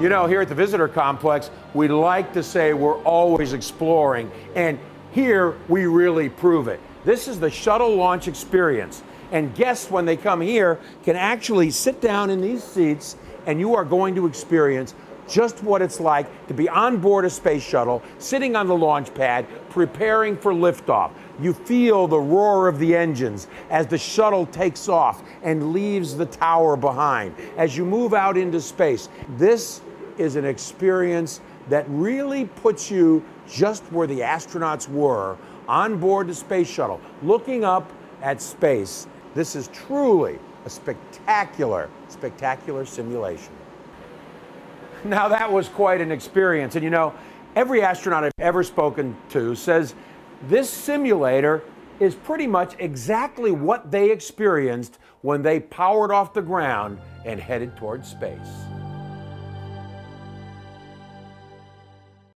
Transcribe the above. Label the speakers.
Speaker 1: You know, here at the visitor complex, we like to say we're always exploring, and here we really prove it. This is the shuttle launch experience. And guests, when they come here, can actually sit down in these seats, and you are going to experience just what it's like to be on board a space shuttle, sitting on the launch pad, preparing for liftoff. You feel the roar of the engines as the shuttle takes off and leaves the tower behind. As you move out into space, this is an experience that really puts you just where the astronauts were on board the space shuttle, looking up at space. This is truly a spectacular, spectacular simulation. Now, that was quite an experience. And you know, every astronaut I've ever spoken to says this simulator is pretty much exactly what they experienced when they powered off the ground and headed towards space.